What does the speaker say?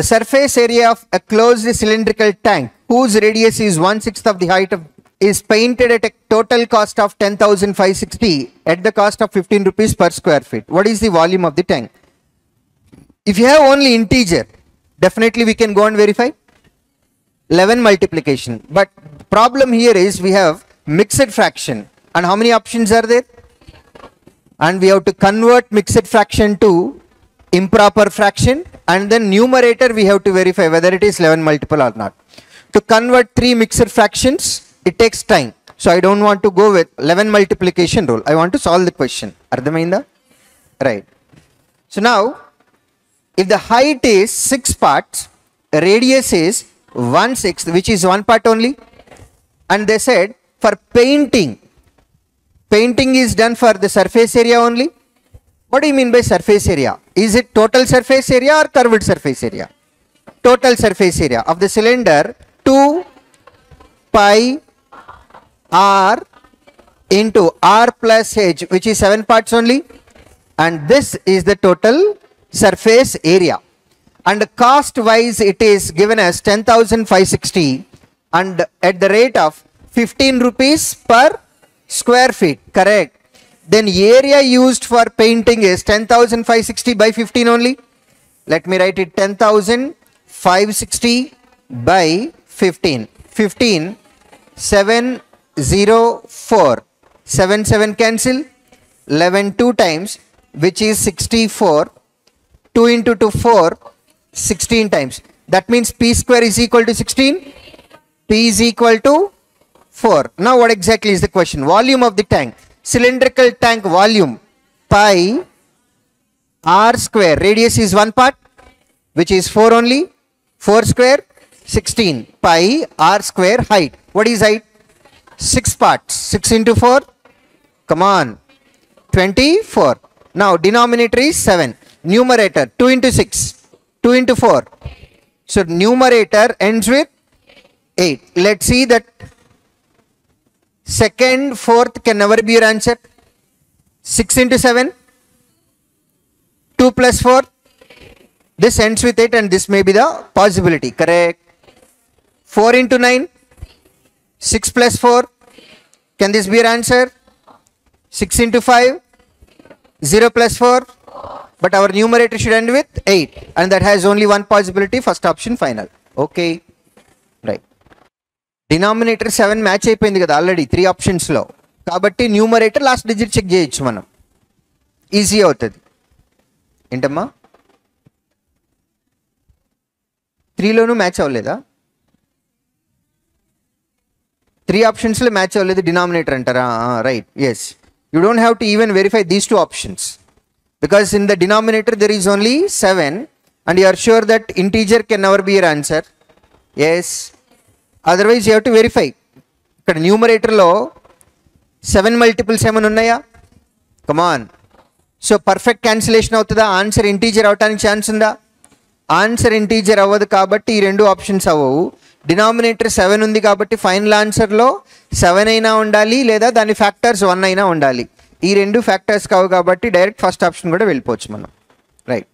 The surface area of a closed cylindrical tank whose radius is one sixth of the height of is painted at a total cost of 10,560 at the cost of 15 rupees per square feet. What is the volume of the tank? If you have only integer, definitely we can go and verify 11 multiplication. But problem here is we have mixed fraction. And how many options are there? And we have to convert mixed fraction to improper fraction and then numerator we have to verify whether it is 11 multiple or not. To convert three mixer fractions, it takes time. So I don't want to go with 11 multiplication rule. I want to solve the question. Ardhamainda? Right. So now, if the height is 6 parts, radius is 1 sixth, which is one part only. And they said for painting, painting is done for the surface area only what do you mean by surface area? Is it total surface area or curved surface area? Total surface area of the cylinder 2 pi r into r plus h which is 7 parts only and this is the total surface area and cost wise it is given as 10560 and at the rate of 15 rupees per square feet correct then area used for painting is 10560 by 15 only. Let me write it 10560 by 15 15 704 7 7 cancel. 11 2 times which is 64 2 into 2 4 16 times. That means p square is equal to 16 p is equal to 4 now what exactly is the question? Volume of the tank cylindrical tank volume pi r square. Radius is one part which is 4 only. 4 square 16 pi r square height. What is height? 6 parts. 6 into 4 come on. 24 now denominator is 7 numerator 2 into 6 2 into 4 so numerator ends with 8 let's see that second fourth can never be your answer. 6 into 7 2 plus 4 this ends with 8 and this may be the possibility correct? 4 into 9 6 plus 4 can this be your answer? 6 into 5 0 plus 4 but our numerator should end with 8 and that has only one possibility. First option final. Okay denominator seven match అయిపోయింది కదా already three ఆప్షన్స్లో కాబట్టి numerator last digit check చేయొచ్చు మనం. Easy అవుతుంది. ఏంటమ్మా? త్రీలోనూ match అవ్వలేదా? త్రీ ఆప్షన్స్లో మ్యాచ్ అవ్వలేదు డినామినేటర్ అంటారా? Right yes you don't have to even verify these two options because in the denominator there is only seven and you are sure that integer can never be your answer yes otherwise you have to verify ఇక్కడ న్యూమరేటర్లో seven multiples ఏమైనా ఉన్నాయా? Come on so perfect cancellation అవుతుందా? Answer integer అవడానికి chance ఉందా? Answer integer అవ్వదు కాబట్టి ఈ రెండు ఆప్షన్స్ అవ్వవు. డినామినేటర్ సెవెన్ ఉంది కాబట్టి ఫైనల్ ఆన్సర్లో సెవెన్ అయినా ఉండాలి లేదా దాని ఫ్యాక్టర్స్ వన్ అయినా ఉండాలి. ఈ రెండు ఫ్యాక్టర్స్ కావు కాబట్టి డైరెక్ట్ ఫస్ట్ ఆప్షన్ కూడా వెళ్ళిపోవచ్చు మనం. రైట్